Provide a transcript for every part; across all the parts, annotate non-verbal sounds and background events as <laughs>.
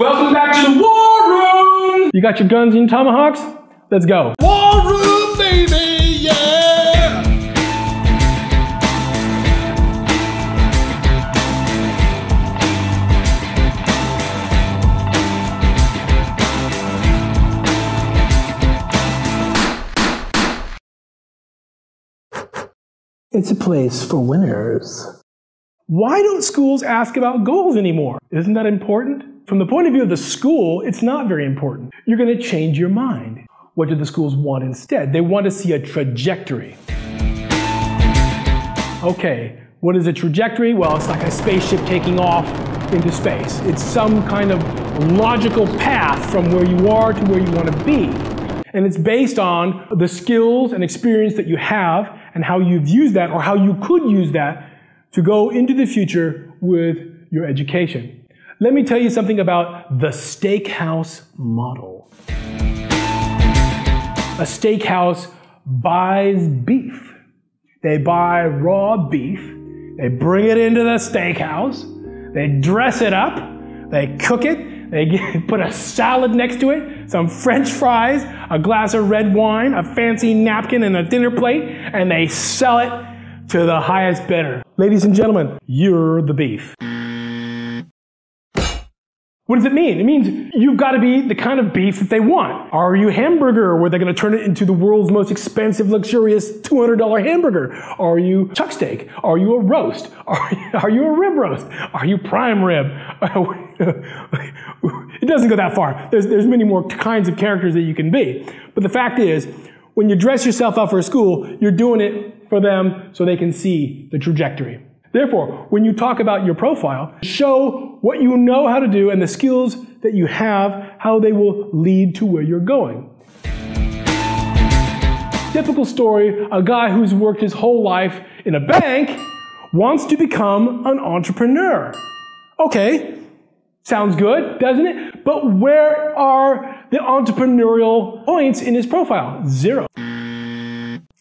Welcome back to the war room. You got your guns and tomahawks? Let's go. War room, baby, yeah. It's a place for winners. Why don't schools ask about goals anymore? Isn't that important? From the point of view of the school, it's not very important. You're going to change your mind. What do the schools want instead? They want to see a trajectory. Okay, what is a trajectory? Well, it's like a spaceship taking off into space. It's some kind of logical path from where you are to where you want to be. And it's based on the skills and experience that you have and how you've used that or how you could use that to go into the future with your education. Let me tell you something about the steakhouse model. A steakhouse buys beef. They buy raw beef, they bring it into the steakhouse, they dress it up, they cook it, they <laughs> put a salad next to it, some french fries, a glass of red wine, a fancy napkin, and a dinner plate, and they sell it to the highest bidder. Ladies and gentlemen, you're the beef. What does it mean? It means you've got to be the kind of beef that they want. Are you hamburger where they're going to turn it into the world's most expensive, luxurious $200 hamburger? Are you chuck steak? Are you a roast? <laughs> Are you, are you a rib roast? Are you prime rib? <laughs> it doesn't go that far. There's, there's many more kinds of characters that you can be. But the fact is, when you dress yourself up for school, you're doing it for them so they can see the trajectory. Therefore, when you talk about your profile, show what you know how to do and the skills that you have, how they will lead to where you're going. Typical story a guy who's worked his whole life in a bank wants to become an entrepreneur. Okay, sounds good, doesn't it? But where are the entrepreneurial points in his profile? Zero.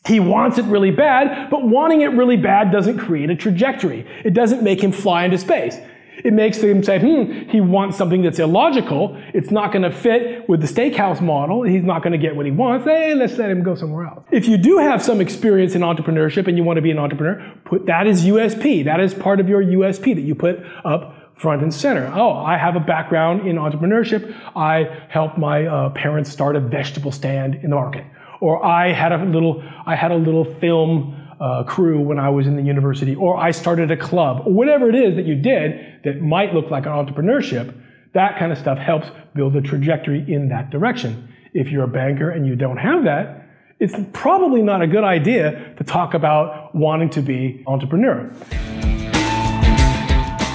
He wants it really bad, but wanting it really bad doesn't create a trajectory. It doesn't make him fly into space. It makes him say, hmm, he wants something that's illogical. It's not going to fit with the steakhouse model. He's not going to get what he wants. Hey, let's let him go somewhere else. If you do have some experience in entrepreneurship and you want to be an entrepreneur, put that as USP. That is part of your USP that you put up front and center. Oh, I have a background in entrepreneurship. I helped my uh, parents start a vegetable stand in the market or I had a little, I had a little film uh, crew when I was in the university, or I started a club, or whatever it is that you did that might look like an entrepreneurship, that kind of stuff helps build a trajectory in that direction. If you're a banker and you don't have that, it's probably not a good idea to talk about wanting to be entrepreneur.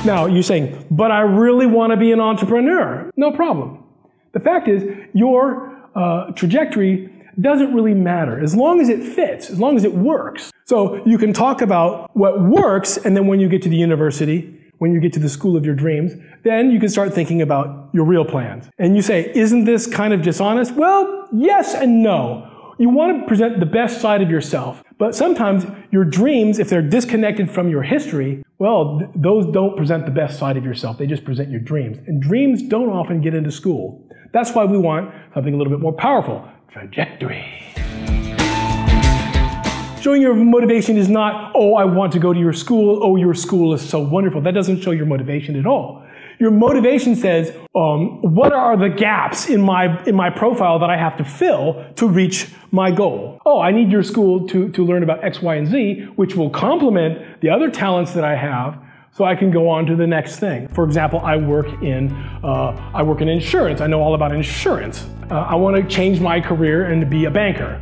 Now, you're saying, but I really want to be an entrepreneur. No problem. The fact is, your uh, trajectory doesn't really matter as long as it fits, as long as it works. So you can talk about what works, and then when you get to the university, when you get to the school of your dreams, then you can start thinking about your real plans. And you say, isn't this kind of dishonest? Well, yes and no. You want to present the best side of yourself, but sometimes your dreams, if they're disconnected from your history, well, th- those don't present the best side of yourself. They just present your dreams. And dreams don't often get into school. That's why we want something a little bit more powerful trajectory. Showing your motivation is not, oh, I want to go to your school, oh, your school is so wonderful. That doesn't show your motivation at all. Your motivation says, um, what are the gaps in my, in my profile that I have to fill to reach my goal? Oh, I need your school to, to learn about X, Y, and Z, which will complement the other talents that I have so I can go on to the next thing. For example, I work in uh, I work in insurance. I know all about insurance. Uh, I want to change my career and be a banker.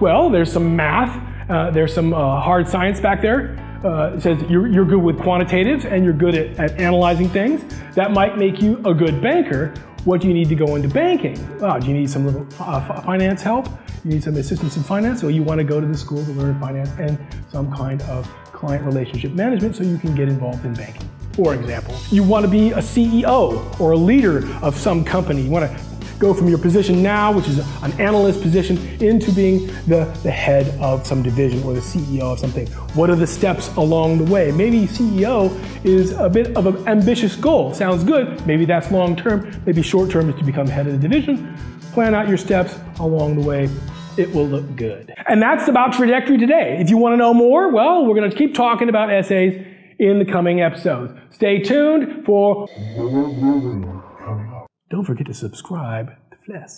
Well, there's some math, uh, there's some uh, hard science back there. Uh, it says you're, you're good with quantitatives and you're good at, at analyzing things. That might make you a good banker. What do you need to go into banking? Oh, do you need some little uh, finance help? You need some assistance in finance, or you want to go to the school to learn finance and some kind of client relationship management so you can get involved in banking. For example, you want to be a CEO or a leader of some company. You want to go from your position now, which is an analyst position, into being the, the head of some division or the CEO of something? What are the steps along the way? Maybe CEO is a bit of an ambitious goal. Sounds good. Maybe that's long term. Maybe short term is to become head of the division. Plan out your steps along the way it will look good. And that's about trajectory today. If you want to know more, well, we're going to keep talking about essays in the coming episodes. Stay tuned for. Don't forget to subscribe to Fless.